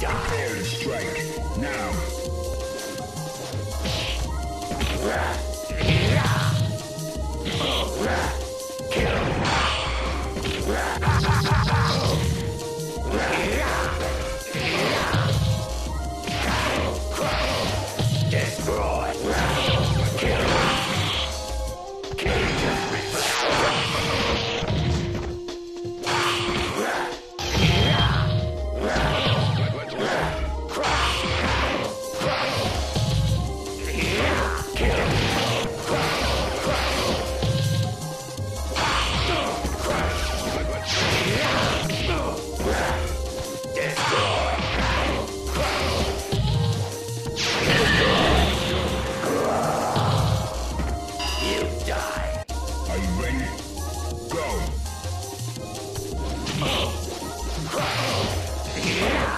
Prepare to strike. Now. You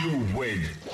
You win.